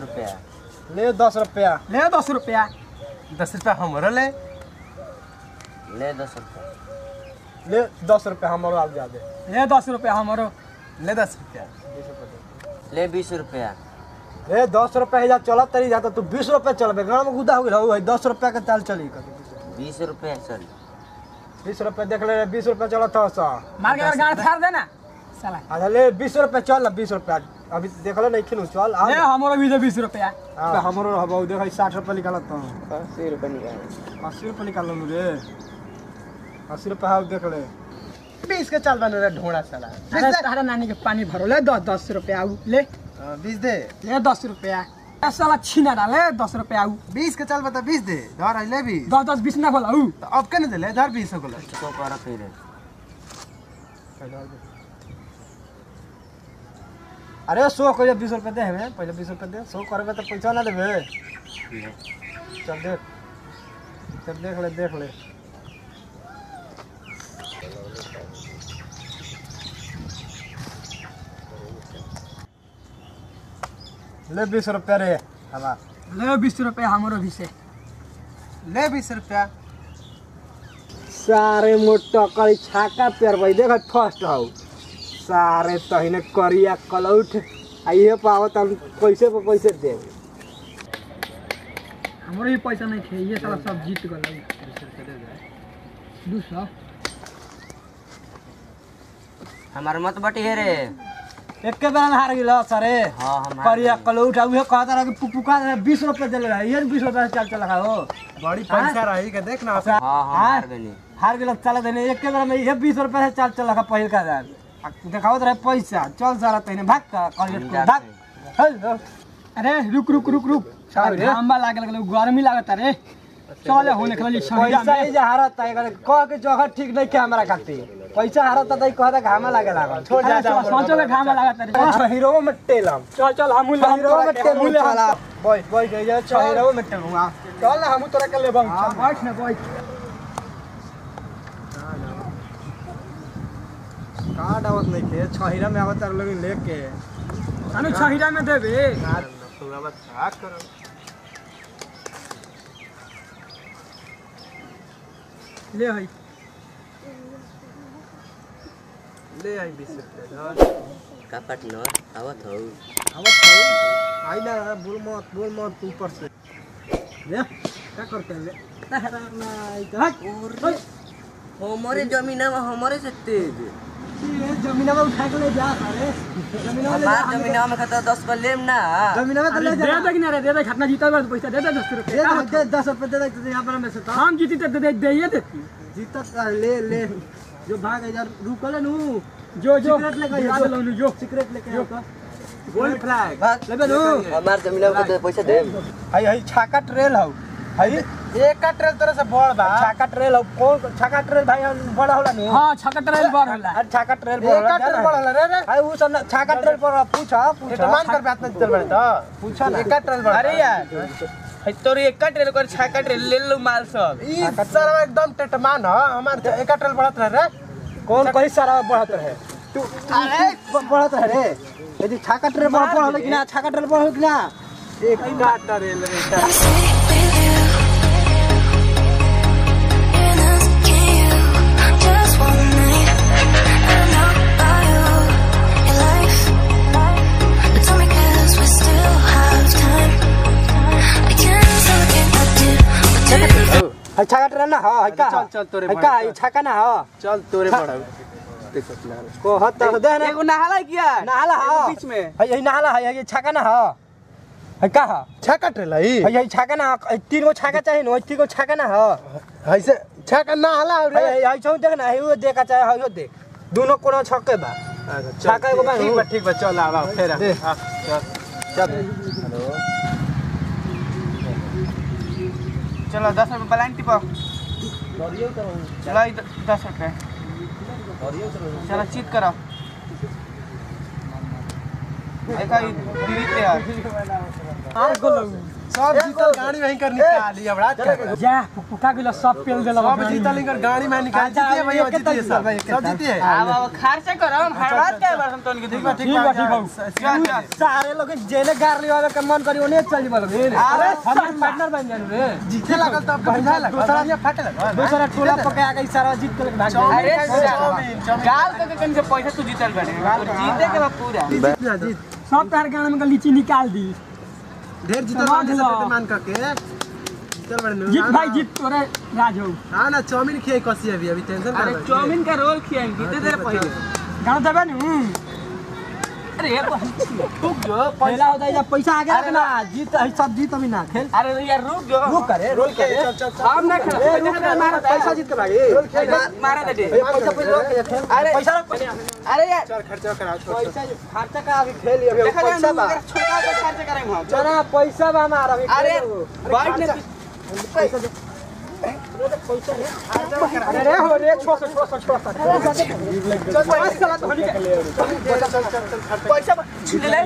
रुपया। ले दस रुपया। ले दस रुपया। दस रुपया हमारा ले। ले दस रुपया। ले दस रुपया हमारा आप जा दे। ले दस रुपया हमारो। ले दस रुपया। ले बीस रुपया। ए दस रुपया जा चल तरी जाता तू बीस रुपया चल चलबे। गाँव में गुदा हो गई दस रुपया के चाल चली बीस रुपया चल। बीस रुपया देख ले बीस रुपया चला था सा। मार के गाड़ फाड़ देना साला। अच्छा ले बीस रुपया चल ना बीस रुपया। अभी देख ले नहीं खिलू चल आ। हमारो भी दे बीस रुपया। हाँ, हमरो रहबो देख साठ रुपया निकालत तो। अस्सी रुपया निकाल। अस्सी रुपया निकाल लू रे अस्सी रुपया हाँ देख ले। बीस के चाल बने रे ढोड़ा साला। अरे तारा नानी के पानी भरो ले दस दस रुपया आऊ ले। हाँ, बीस दे। ले दस रुपया। ए साला छीना डाले दस रुपया आऊ बीस के चाल बता बीस दे। धर ले बीस दस दस बीस ना बोला ऊ तो अब के दे ले धर बीस हो गलो तो कर फिर। अरे सौ को बीस रुपया दे हमें। पहले बीस रुपया दे। सौ करबे तो पैसा ना देबे। चल देख। चल देख ले देख ले। ले बीस रुपया रे हवा। ले बीस रुपया हमारो भी से। ले बीस रुपया सारे मोटा करी छाका पेर भाई देख फ़र्स्ट हाउ। सारे तहिने करिया कलौठ आइए पावत हम पैसे पे पैसे दे हमारो भी पैसा नहीं थे ये साला सब जीत गल दू सौ। हमार मत बटी है रे। एक के बेर हार गिलो सारे। हाँ हम करिया कलौठ आ उहे कहता रहा कि पुपुका बीस रुपये दे रहा ये बीस रुपये से चल चल हो। बड़ी पैसा रही के देख ना। हाँ हम हार गनी हार गिलो चल देने एक के बेर में ये बीस रुपये से चल चल पहिल का दार देखावत रहे पैसा चल सारा तहिने भाग का करिया भाग हेलो अरे रुक रुक रुक रुक। घामा लागे लगल गर्मी लागत रे चल होने के पैसा ही जा हारत है कह के जगह ठीक नहीं के हमरा खाती पैसा हारत है कहता घामा लागे लागल छोड़ जा सोचो के घामा लागत रे छहिरो में टेलम चल चल हम छहिरो में टेलम चला बोय बोय जे जे में टेलम चल हम तोरा के लेबम बैठ ना बैठ का डावत नहीं के छहिरा में आवत तार लोग लेके। अनु छहिरा में देबे पूरा बात छाक करो। ले हई ले आई 20 रुपया का पार्टनर आवत हो आवत है आई ना बोल मत बोल मत ऊपर से। ले का करते ले। ना इधर हमारे ज़मीन में हमारे से तेज। ज़मीन में उठा के ले जा सारे ज़मीन में ले ज़मीन में खाता दस पर लेम ना। ज़मीन में तो ले जा। दे कि दे दे खतना जीता बस पैसा दे दे दस दे रुपया दे दे दस रुपये दे दे तो यहाँ पर में से तो हम जीती तो दे दे ये देती जीता ले ले। जो भाग इधर रुकल है नु। जो जो। सिगरेट लेके दिला जो दे जो। सिगरेट लेके आओ का गोल्ड फ्लैग लेबे नु। हमार ज़मीन में पैसा दे। हई हई छाका ट्रेल हौ हई एक का ट्रेल तरह से बड़ बा। छाका ट्रेल कौन छाका ट्रेल भाई बड़ा होला नु? हाँ छका ट्रेल बार होला। अरे छाका ट्रेल बड़ होला ट्रेल बड़ होला रे रे। हई उ सब छाका ट्रेल पर पूछा पूछा मान कर बात नहीं चल बड़े तो। पूछा ना एक ट्रेल बड़ अरे यार। है तोर एक ट्रेल कर छाका ट्रेल ले लो माल सब। ई सारा एकदम टेटमान ह हमार एक ट्रेल बढ़त रहे रे। कौन कई सारा बढ़त रहे? तू अरे। बढ़त रहे रे। यदि छाका ट्रेल बड़ बड़ होला कि ना छाका ट्रेल बड़ होला कि ना? एक का ट्रेल रे you है छाका ट्रेल ना ह है का चल, चल, तोरे है का है छाका ना ह। चल तोरे बढ़ाओ को हत दे ना। एगो नहाला किया? नहाला ह। बीच में। है यही नहाला है ये छाका ना ह। है का ह। छाका ट्रेल है है यही छाका ना ह। तीन गो छाका चाहिए न तीन गो छाका ना ह। ऐसे छाका नहाला है है है छौ देख ना है वो देखा चाहे है वो देख। दोनों कोनो छक्के बा। छाका एगो बा ठीक बा ठीक बा चल आवा फेर दे। चल चल। चलो दस रुपये पलाइन टिपो। चलो दस रुपये चलो चीत करो। देखा दीदी पे यार। आर गोलो सब जीतल गाड़ी वहीं कर निकाली अब रात का जा पुका गेलो सब पेल देलो सब जीतल इनकर गाड़ी में निकाल जीतिए भैया जीतिए सब। सब जीतिए? अब अब खर्चा करम हड़बात के बरसन तन के ठीक बा ठीक ठीक बा ठीक बा। सारे लोग जेने गार लिवावे के मन करी ओने चल जीवल रे अरे हमार पार्टनर बन जानु रे। जीते लागल तो बढ़िया लागल। दूसरा ये फाटे लगल। दूसरा टोला पका के सारा जीत के भाग गए अरे। गाल के कन से पैसा तू जीतल बाड़े और जीते के पूरा। जीत जीत सब तार गाना में लीची निकाल दी। ढेर जीतल समझ बाटे लो। मान करके चल बड़े जीत भाई जीत तोरे राज। हो हाँ ना चाउमीन खियाई कसी अभी? अभी टेंशन अरे चाउमीन का रोल खियाएँगे कितने देर पहले। गाना देबे नु अरे रुक जो पहला होता है जब पैसा आ गया ना जीत सब जीत अभी ना खेल। अरे यार रुक जो रुक करे करे। चल चल चल। हम ना खेल रुक रे मार पैसा जीत के भागी। मारा दे दे। पैसा पहले रोक के खेल। अरे पैसा अरे यार। चल खर्चा कराओ छोड़ पैसा खर्चा का अभी खेल अभी पैसा बा। छोटा सा खर्चा करेंगे हम। जरा पैसा बा हमारा अरे। बाइक ने पैसा अरे हो? रे छोड़ छोड़ छोड़ छोड़ चल पैसा ला तो होनी के पैसा ले ले